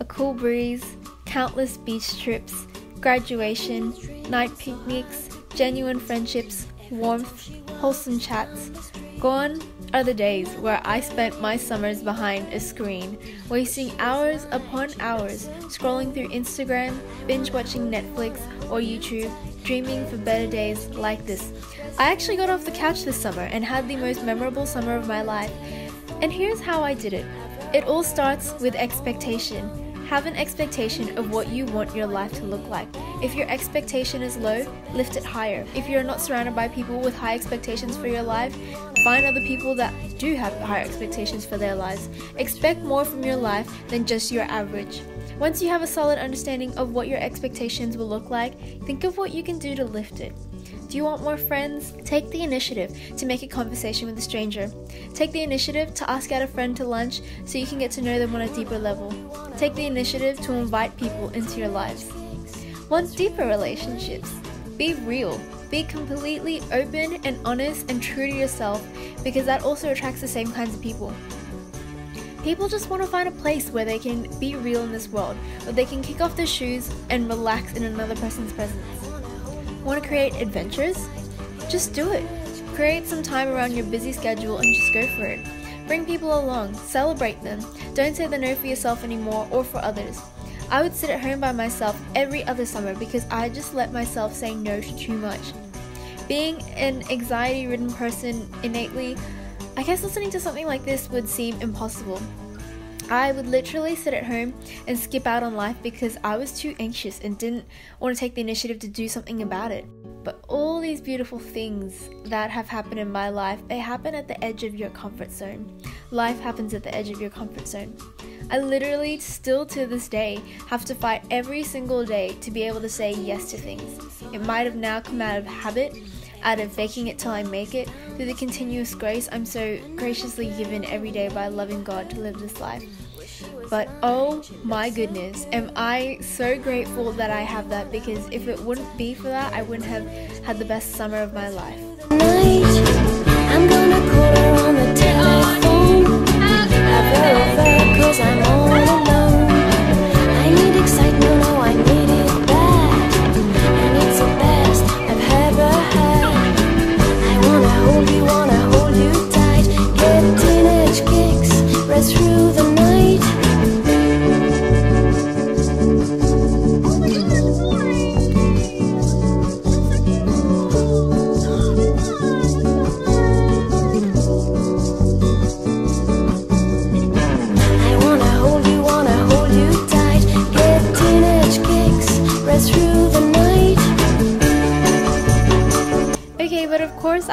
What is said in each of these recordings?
a cool breeze, countless beach trips, graduation, night picnics, genuine friendships, warmth, wholesome chats. Gone are the days where I spent my summers behind a screen, wasting hours upon hours scrolling through Instagram, binge watching Netflix or YouTube, dreaming for better days like this. I actually got off the couch this summer and had the most memorable summer of my life. And here's how I did it it all starts with expectation. Have an expectation of what you want your life to look like. If your expectation is low, lift it higher. If you're not surrounded by people with high expectations for your life, find other people that do have higher expectations for their lives. Expect more from your life than just your average. Once you have a solid understanding of what your expectations will look like, think of what you can do to lift it. Do you want more friends? Take the initiative to make a conversation with a stranger. Take the initiative to ask out a friend to lunch so you can get to know them on a deeper level. Take the initiative to invite people into your lives. Want deeper relationships? Be real. Be completely open and honest and true to yourself because that also attracts the same kinds of people. People just want to find a place where they can be real in this world, where they can kick off their shoes and relax in another person's presence. Want to create adventures? Just do it. Create some time around your busy schedule and just go for it. Bring people along, celebrate them. Don't say the no for yourself anymore or for others. I would sit at home by myself every other summer because I just let myself say no to too much. Being an anxiety ridden person innately, I guess listening to something like this would seem impossible. I would literally sit at home and skip out on life because I was too anxious and didn't want to take the initiative to do something about it. But all these beautiful things that have happened in my life, they happen at the edge of your comfort zone. Life happens at the edge of your comfort zone. I literally, still to this day, have to fight every single day to be able to say yes to things. It might have now come out of habit, out of faking it till I make it, through the continuous grace I'm so graciously given every day by loving God to live this life. But oh my goodness, am I so grateful that I have that because if it wouldn't be for that, I wouldn't have had the best summer of my life.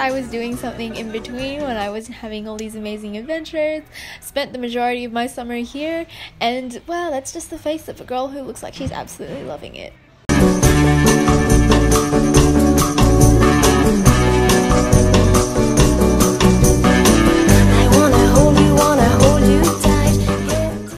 I was doing something in between when I was having all these amazing adventures. Spent the majority of my summer here, and well, that's just the face of a girl who looks like she's absolutely loving it.